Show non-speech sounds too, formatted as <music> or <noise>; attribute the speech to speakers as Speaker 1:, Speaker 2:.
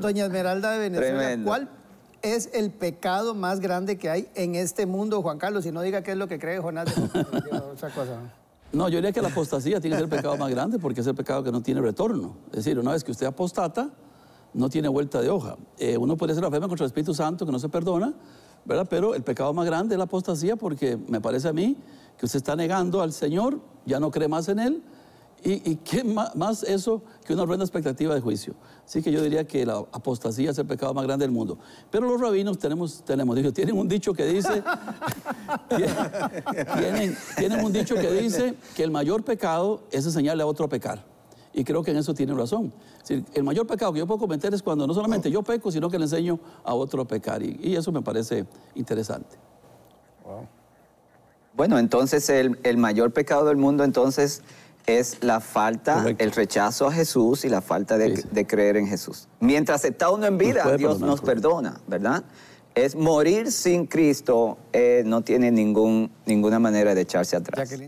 Speaker 1: Doña Esmeralda de Venezuela,
Speaker 2: Tremendo.
Speaker 1: ¿cuál es el pecado más grande que hay en este mundo, Juan Carlos? Y no diga qué es lo que cree Jonás de otra <laughs> cosa.
Speaker 3: No, yo diría que la apostasía tiene que ser el pecado más grande porque es el pecado que no tiene retorno. Es decir, una vez que usted apostata, no tiene vuelta de hoja. Eh, uno puede ser blasfemo contra el Espíritu Santo que no se perdona, ¿verdad? Pero el pecado más grande es la apostasía porque me parece a mí que usted está negando al Señor, ya no cree más en Él. ¿Y, qué más eso que una horrenda expectativa de juicio? Así que yo diría que la apostasía es el pecado más grande del mundo. Pero los rabinos tenemos, tenemos <laughs> tienen un dicho que dice, <laughs> tienen, tienen un dicho que dice que el mayor pecado es enseñarle a otro a pecar. Y creo que en eso tienen razón. El mayor pecado que yo puedo cometer es cuando no solamente yo peco, sino que le enseño a otro a pecar. Y, eso me parece interesante.
Speaker 2: Bueno, entonces el, el mayor pecado del mundo entonces es la falta,
Speaker 3: Correcto.
Speaker 2: el rechazo a Jesús y la falta de,
Speaker 3: Sí, sí.
Speaker 2: de creer en Jesús. Mientras está uno en vida, Dios
Speaker 3: perdonar,
Speaker 2: nos perdona, ¿verdad? Es morir sin Cristo, eh, no tiene ningún, ninguna manera de echarse atrás.
Speaker 1: Jacqueline.